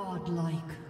Godlike.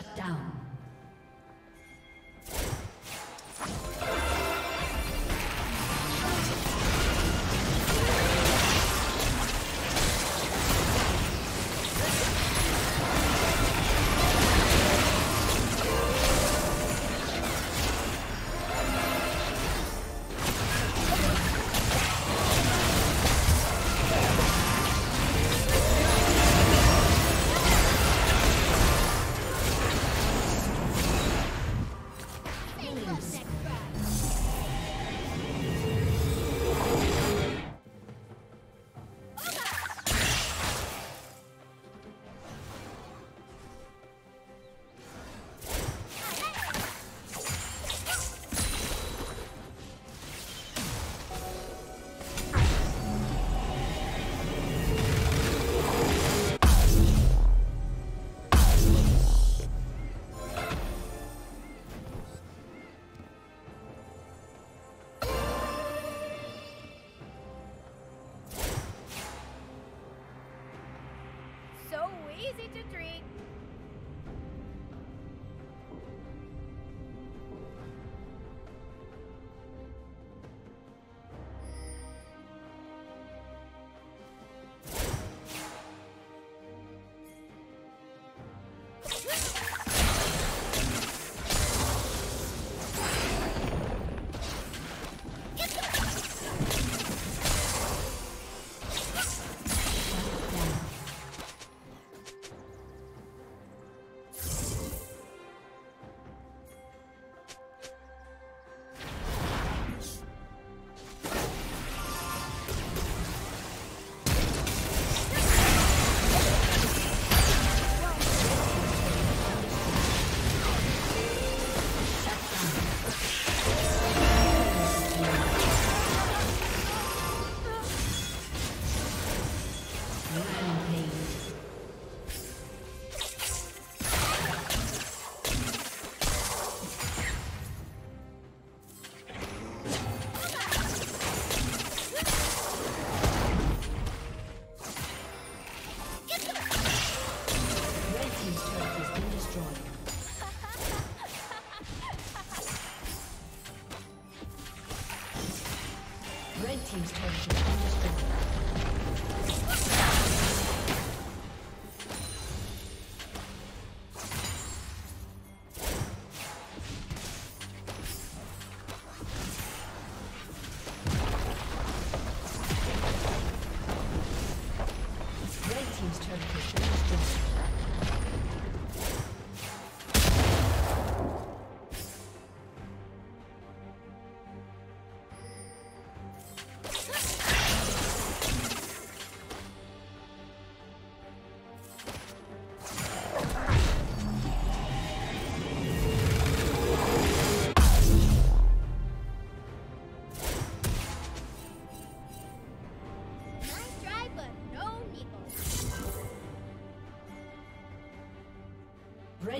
Shut down.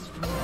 destroyed.